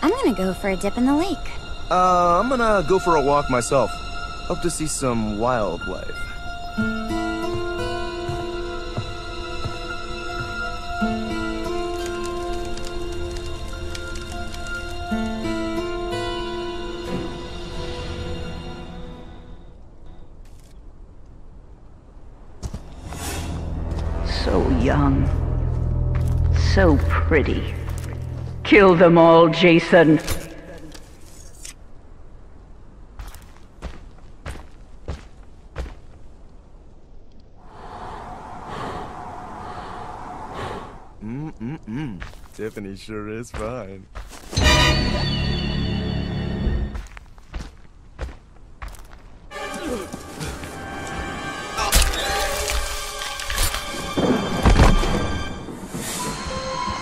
gonna go for a dip in the lake. Uh, I'm gonna go for a walk myself. Hope to see some wildlife. So young. So pretty. Kill them all, Jason. Mm-mm-mm. Tiffany sure is fine.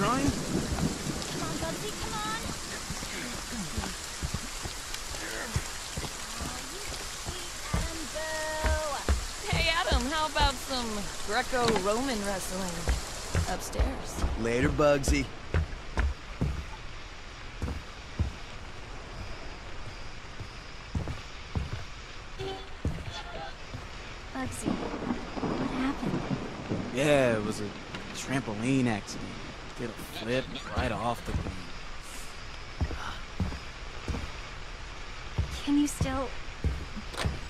Trying? Come on, Buggzy, come on! Hey, Adam, how about some Greco-Roman wrestling upstairs? Later, Buggzy. Buggzy, what happened? Yeah, it was a trampoline accident. Did a flip right off the thing. Can you still...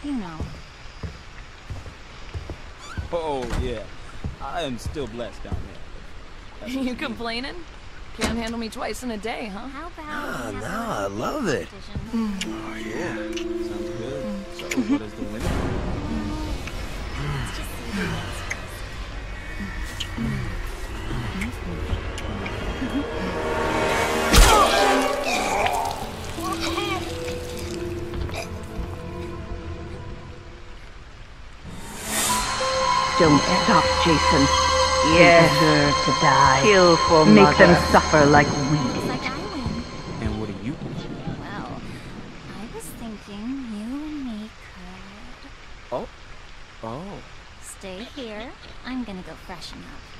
You know. Oh, yeah. I am still blessed down there. That's you complaining? Can't handle me twice in a day, huh? How about... Ah, we have no, a I love it. competition? Oh, yeah. Sounds good. So, what is the winner? Let's Don't stop, Jason. They deserve to die. Kill for Make them suffer like we did. like I win. And what do you do? Well, I was thinking you and me could... Oh. Oh. Stay here. I'm gonna go freshen up.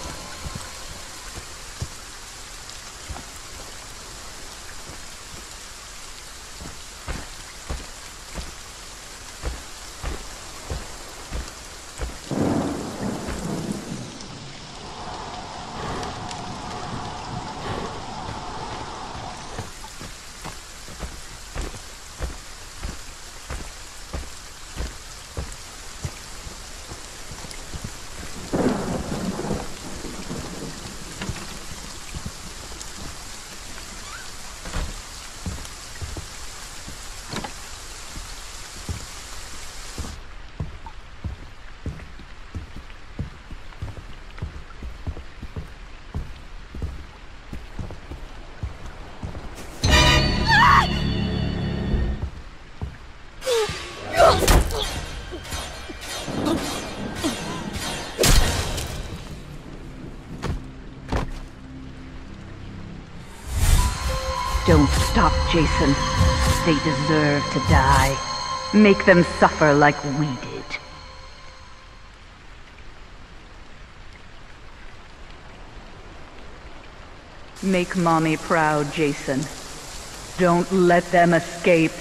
Don't stop, Jason. They deserve to die. Make them suffer like we did. Make Mommy proud, Jason. Don't let them escape.